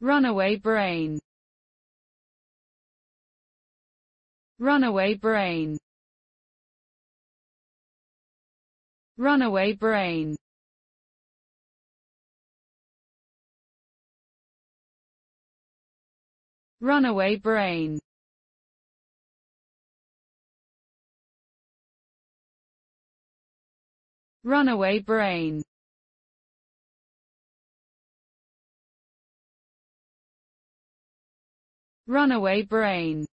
runaway brain. Runaway brain. Runaway brain. Runaway brain. Runaway brain runaway brain